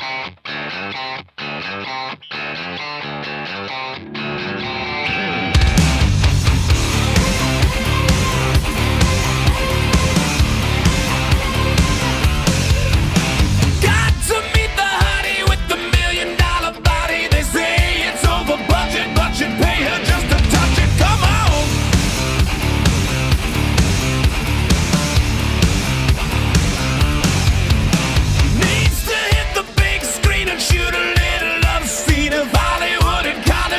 Thank you.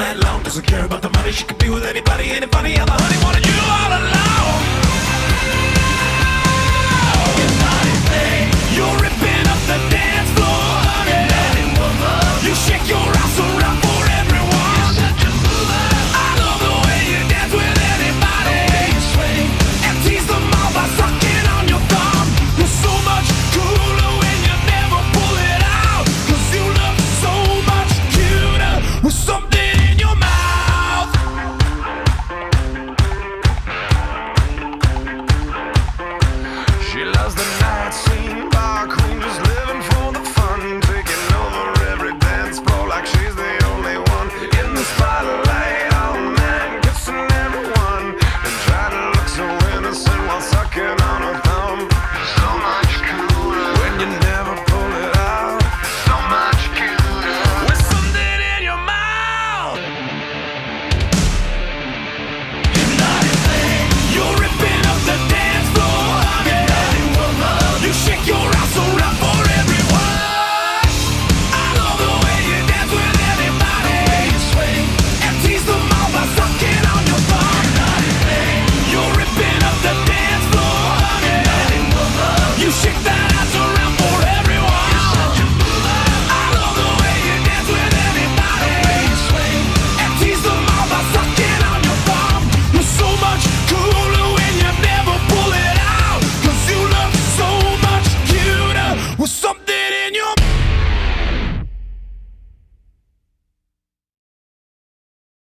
That long Doesn't care about the money. She could be with anybody, anybody, I'm a does the